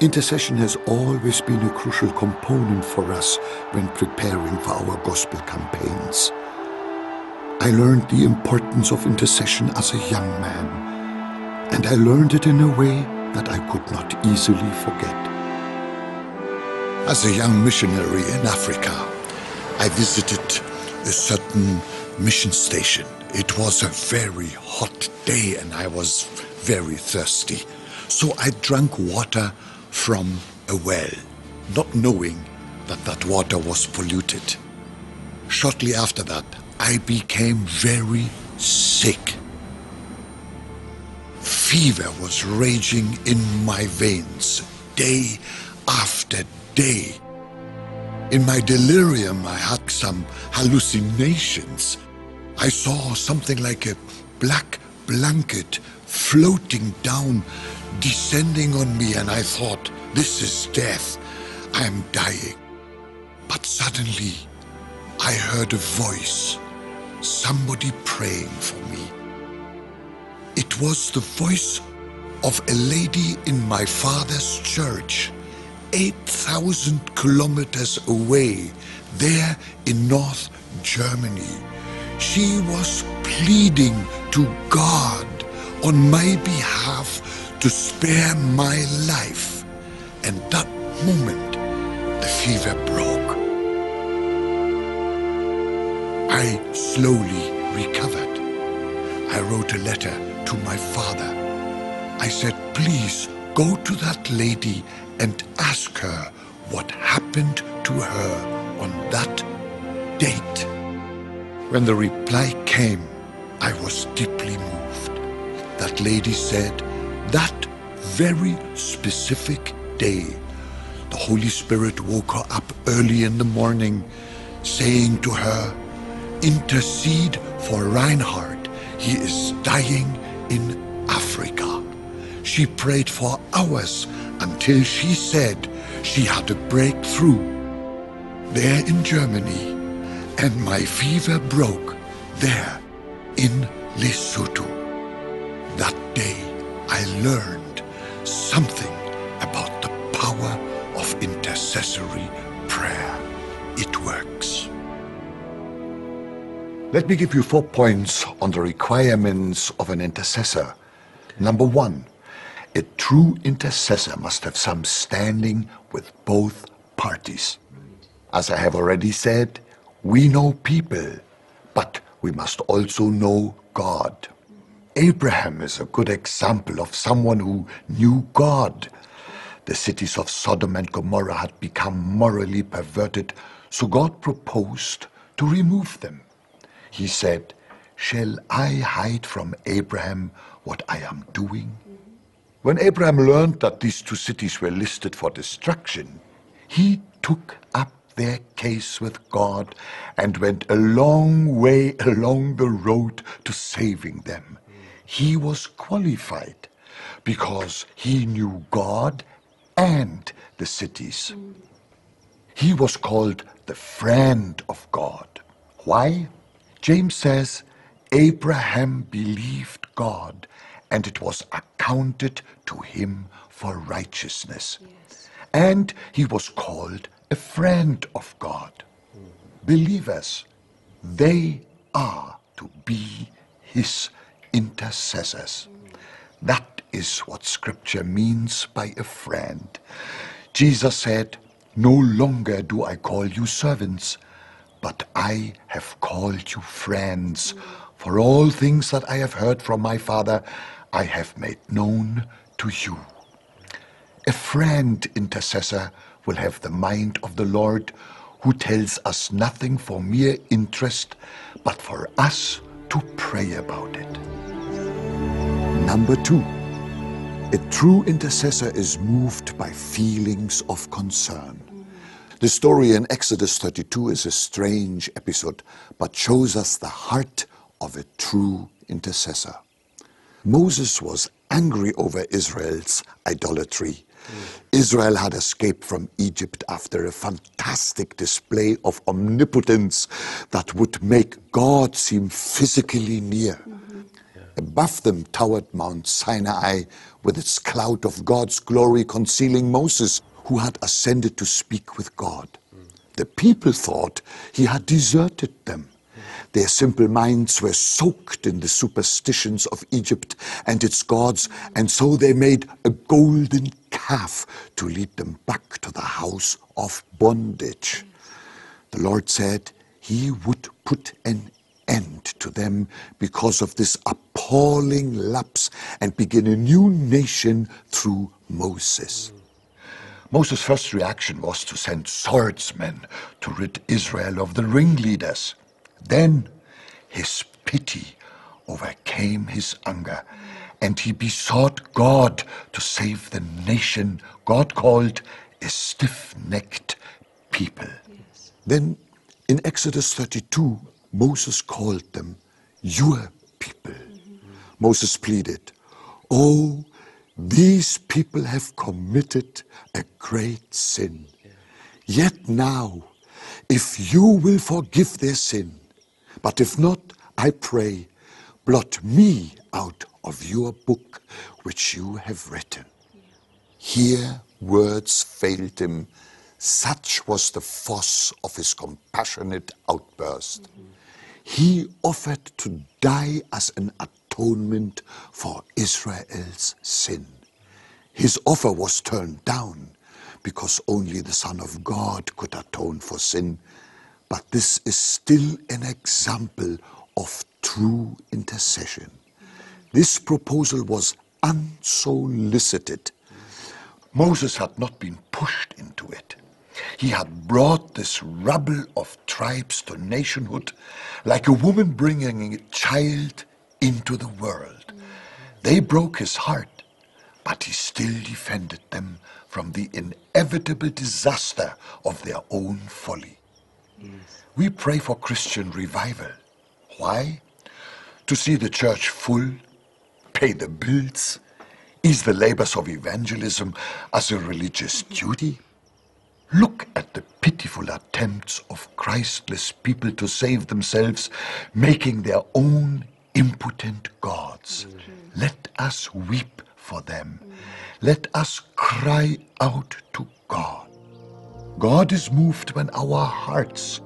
Intercession has always been a crucial component for us when preparing for our gospel campaigns. I learned the importance of intercession as a young man, and I learned it in a way that I could not easily forget. As a young missionary in Africa, I visited a certain mission station. It was a very hot day and I was very thirsty. So I drank water from a well, not knowing that that water was polluted. Shortly after that, I became very sick. Fever was raging in my veins day after day. In my delirium, I had some hallucinations. I saw something like a black blanket floating down, descending on me, and I thought, this is death. I am dying. But suddenly, I heard a voice, somebody praying for me. It was the voice of a lady in my father's church, 8,000 kilometers away, there in North Germany. She was pleading to God on my behalf to spare my life. And that moment, the fever broke. I slowly recovered. I wrote a letter to my father. I said, please go to that lady and ask her what happened to her on that date. When the reply came, I was deeply moved. That lady said, that very specific day, the Holy Spirit woke her up early in the morning, saying to her, intercede for Reinhard. He is dying in Africa. She prayed for hours until she said she had a breakthrough there in Germany, and my fever broke there Let me give you four points on the requirements of an intercessor. Number one, a true intercessor must have some standing with both parties. As I have already said, we know people, but we must also know God. Abraham is a good example of someone who knew God. The cities of Sodom and Gomorrah had become morally perverted, so God proposed to remove them. He said, Shall I hide from Abraham what I am doing? When Abraham learned that these two cities were listed for destruction, he took up their case with God and went a long way along the road to saving them. He was qualified because he knew God and the cities. He was called the friend of God. Why? James says, Abraham believed God, and it was accounted to him for righteousness. Yes. And he was called a friend of God. Believers, they are to be his intercessors. That is what Scripture means by a friend. Jesus said, No longer do I call you servants but I have called you friends. For all things that I have heard from my Father, I have made known to you. A friend intercessor will have the mind of the Lord, who tells us nothing for mere interest, but for us to pray about it. Number two, a true intercessor is moved by feelings of concern. The story in Exodus 32 is a strange episode, but shows us the heart of a true intercessor. Moses was angry over Israel's idolatry. Mm. Israel had escaped from Egypt after a fantastic display of omnipotence that would make God seem physically near. Mm-hmm. Yeah. Above them towered Mount Sinai with its cloud of God's glory concealing Moses, who had ascended to speak with God. The people thought he had deserted them. Their simple minds were soaked in the superstitions of Egypt and its gods, and so they made a golden calf to lead them back to the house of bondage. The Lord said he would put an end to them because of this appalling lapse and begin a new nation through Moses. Moses' first reaction was to send swordsmen to rid Israel of the ringleaders. Then his pity overcame his anger, and he besought God to save the nation God called a stiff necked people. Yes. Then in Exodus 32, Moses called them your people. Mm-hmm. Moses pleaded, Oh, these people have committed a great sin. Yet now, if you will forgive their sin, but if not, I pray, blot me out of your book which you have written. Here words failed him. Such was the force of his compassionate outburst. Mm-hmm. He offered to die as an atonement for Israel's sin. His offer was turned down because only the Son of God could atone for sin. But this is still an example of true intercession. This proposal was unsolicited. Moses had not been pushed into it. He had brought this rabble of tribes to nationhood like a woman bringing a child into the world. They broke his heart, but he still defended them from the inevitable disaster of their own folly. Yes. We pray for Christian revival. Why? To see the church full, pay the bills, ease the labors of evangelism as a religious duty. Look at the pitiful attempts of Christless people to save themselves, making their own impotent gods. Let us weep for them. Let us cry out to God. God is moved when our hearts,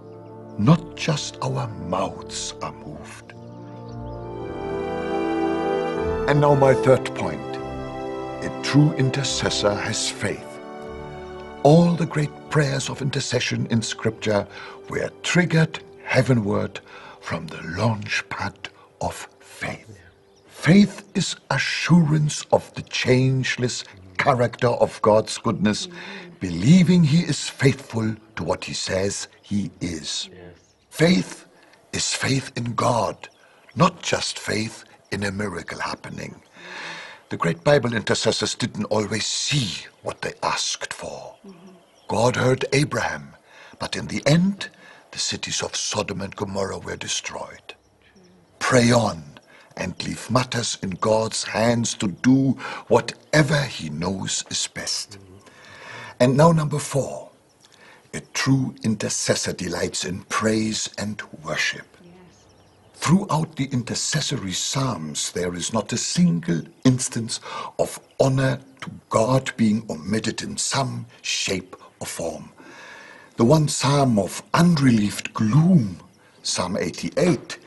not just our mouths, are moved. And now, my third point a true intercessor has faith. All the great prayers of intercession in Scripture were triggered heavenward from the launch pad of faith. Faith is assurance of the changeless character of God's goodness, believing He is faithful to what He says He is. Faith is faith in God, not just faith in a miracle happening. The great Bible intercessors didn't always see what they asked for. God heard Abraham, but in the end, the cities of Sodom and Gomorrah were destroyed. Pray on and leave matters in God's hands to do whatever He knows is best. And now, number four a true intercessor delights in praise and worship. Throughout the intercessory psalms, there is not a single instance of honor to God being omitted in some shape or form. The one psalm of unrelieved gloom, Psalm 88,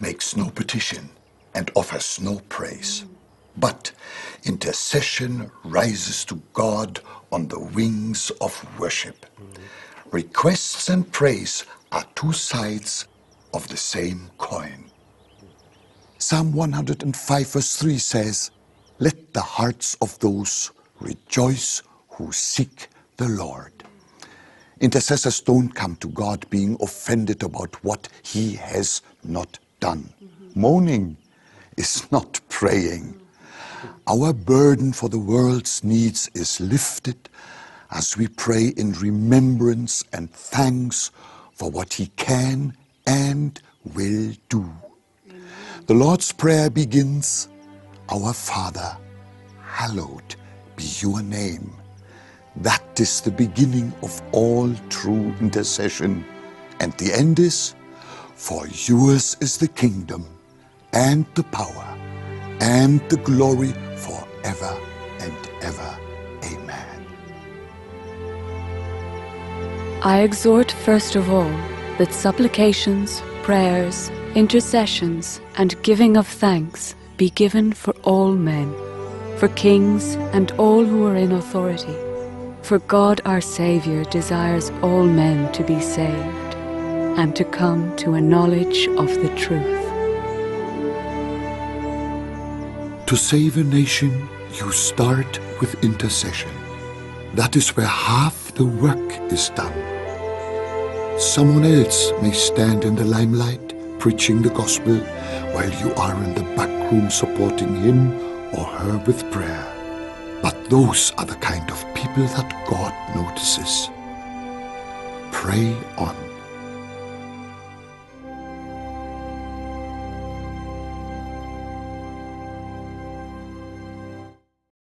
makes no petition and offers no praise. But intercession rises to God on the wings of worship. Requests and praise are two sides of the same coin. Psalm 105, verse 3 says, Let the hearts of those rejoice who seek the Lord. Intercessors don't come to God being offended about what He has not done. Moaning is not praying. Our burden for the world's needs is lifted as we pray in remembrance and thanks for what He can and will do. The Lord's Prayer begins Our Father, hallowed be your name. That is the beginning of all true intercession. And the end is For yours is the kingdom and the power and the glory forever and ever. Amen. I exhort first of all that supplications, prayers, intercessions, and giving of thanks be given for all men, for kings and all who are in authority. For God our Saviour desires all men to be saved and to come to a knowledge of the truth. To save a nation, you start with intercession. That is where half the work is done. Someone else may stand in the limelight preaching the gospel while you are in the back room supporting him or her with prayer. But those are the kind of people that God notices. Pray on.